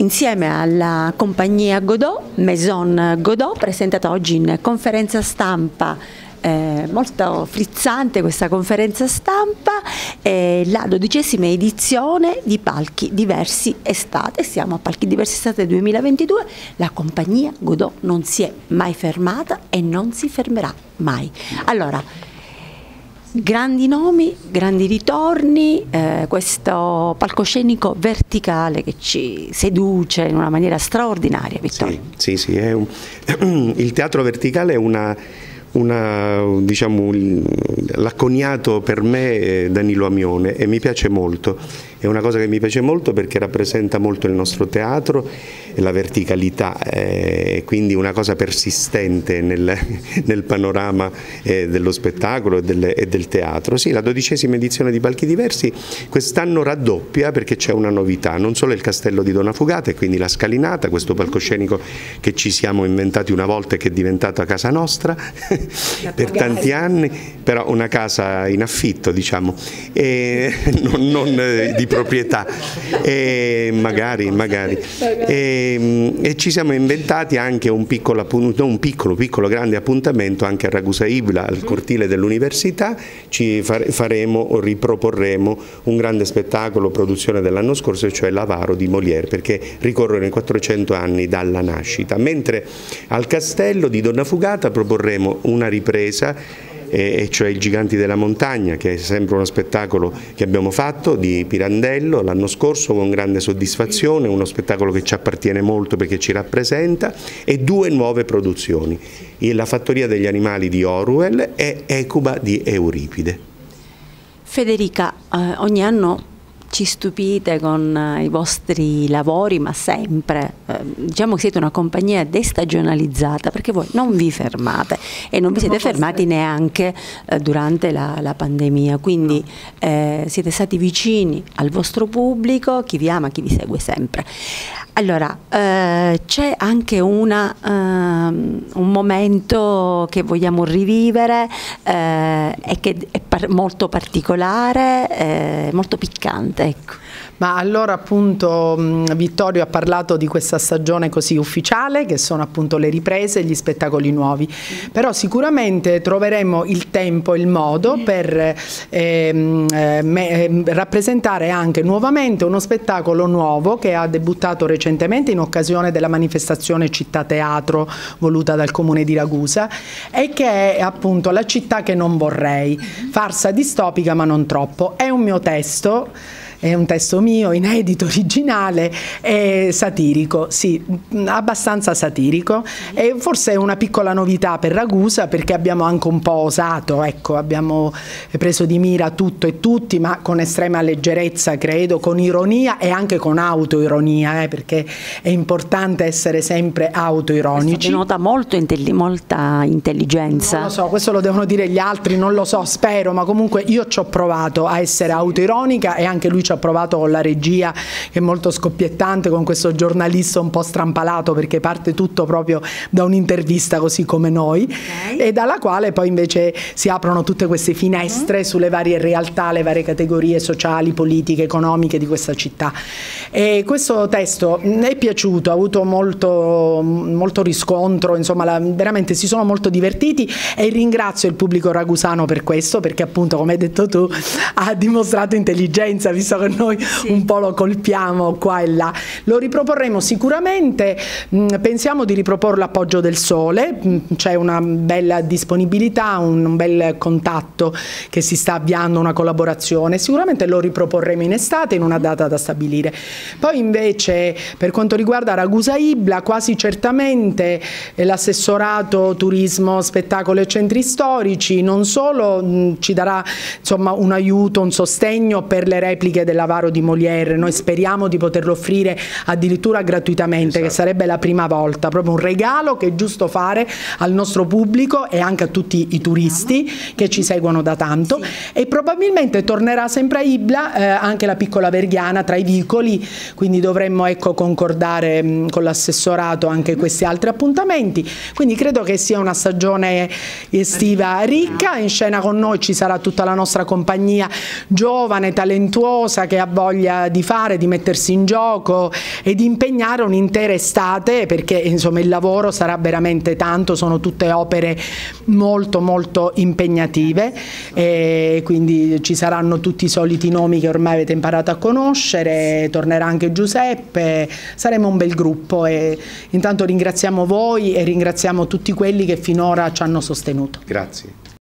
Insieme alla compagnia Godot, Maison Godot, presentata oggi in conferenza stampa eh, molto frizzante questa conferenza stampa, eh, la dodicesima edizione di Palchi Diversi Estate. Siamo a Palchi Diversi Estate 2022, la compagnia Godot non si è mai fermata e non si fermerà mai. Allora, grandi nomi, grandi ritorni, eh, questo palcoscenico verticale che ci seduce in una maniera straordinaria, Vittorio. Sì, sì, sì un... il teatro verticale è una diciamo, l'ha coniato per me Danilo Amione e mi piace molto, è una cosa che mi piace molto perché rappresenta molto il nostro teatro e la verticalità, è quindi una cosa persistente nel, nel panorama eh, dello spettacolo e del, e del, teatro. Sì, la dodicesima edizione di Palchi Diversi quest'anno raddoppia perché c'è una novità, non solo il castello di Donna Fugata e quindi la scalinata, questo palcoscenico che ci siamo inventati una volta e che è diventato casa nostra, per tanti anni, però una casa in affitto diciamo, e non, non eh, di proprietà, e magari, magari. E, e, ci siamo inventati anche un piccolo, un piccolo, piccolo grande appuntamento anche a Ragusa Ibla, al cortile dell'università, ci faremo o riproporremo un grande spettacolo, produzione dell'anno scorso, cioè l'Avaro di Molière, perché ricorrono i 400 anni dalla nascita, mentre al castello di Donna Fugata proporremo una ripresa e cioè il Giganti della Montagna che è sempre uno spettacolo che abbiamo fatto di Pirandello l'anno scorso con grande soddisfazione, uno spettacolo che ci appartiene molto perché ci rappresenta e due nuove produzioni, La fattoria degli animali di Orwell e Ecuba di Euripide. Federica, eh, ogni anno ci stupite con eh, i vostri lavori, ma sempre. Eh, diciamo che siete una compagnia destagionalizzata perché voi non vi fermate e non vi siete fermati neanche eh, durante la, la, pandemia. Quindi eh, siete stati vicini al vostro pubblico, chi vi ama, chi vi segue sempre. Allora, eh, c'è anche una, um, un momento che vogliamo rivivere eh, e che è par molto particolare, eh, molto piccante. Ecco. Ma allora appunto Vittorio ha parlato di questa stagione così ufficiale che sono appunto le riprese e gli spettacoli nuovi, però sicuramente troveremo il tempo e il modo per ehm, eh, rappresentare anche nuovamente uno spettacolo nuovo che ha debuttato recentemente in occasione della manifestazione Città Teatro voluta dal comune di Ragusa e che è appunto La città che non vorrei, farsa distopica ma non troppo. È un mio testo è un testo mio, inedito, originale, è satirico, sì, abbastanza satirico e forse è una piccola novità per Ragusa perché abbiamo anche un po' osato, ecco, abbiamo preso di mira tutto e tutti, ma con estrema leggerezza, credo, con ironia e anche con autoironia, eh, perché è importante essere sempre autoironici. Questo denota molto intelli molta intelligenza. Non lo so, questo lo devono dire gli altri, non lo so, spero, ma comunque io ci ho provato a essere autoironica e anche lui ci ha provato con la regia che è molto scoppiettante, con questo giornalista un po' strampalato perché parte tutto proprio da un'intervista così come noi okay. e dalla quale poi invece si aprono tutte queste finestre -huh. sulle varie realtà, le varie categorie sociali, politiche, economiche di questa città. E questo testo è piaciuto, ha avuto molto, molto riscontro, insomma la, veramente si sono molto divertiti e ringrazio il pubblico ragusano per questo perché appunto come hai detto tu ha dimostrato intelligenza visto che noi sì. un po' lo colpiamo qua e là. Lo riproporremo sicuramente, mm, pensiamo di riproporlo Appoggio del Sole, mm, c'è una bella disponibilità, un, bel contatto che si sta avviando, una collaborazione, sicuramente lo riproporremo in estate in una data da stabilire. Poi invece per quanto riguarda Ragusa Ibla, quasi certamente eh, l'assessorato turismo, spettacolo e centri storici non solo mm, ci darà insomma, un aiuto, un sostegno per le repliche dell'Avaro di Molière, noi speriamo di poterlo offrire addirittura gratuitamente, esatto. che sarebbe la prima volta, proprio un regalo che è giusto fare al nostro pubblico e anche a tutti i turisti che ci seguono da tanto. Sì. e probabilmente tornerà sempre a Ibla eh, anche la piccola Verghiana tra i vicoli, quindi dovremmo ecco, concordare mh, con l'assessorato anche questi altri appuntamenti, quindi credo che sia una stagione estiva ricca, in scena con noi ci sarà tutta la nostra compagnia giovane, talentuosa, qualcosa che ha voglia di fare, di mettersi in gioco e di impegnare un'intera estate perché insomma il lavoro sarà veramente tanto, sono tutte opere molto molto impegnative e quindi ci saranno tutti i soliti nomi che ormai avete imparato a conoscere, tornerà anche Giuseppe, saremo un bel gruppo e intanto ringraziamo voi e ringraziamo tutti quelli che finora ci hanno sostenuto. Grazie.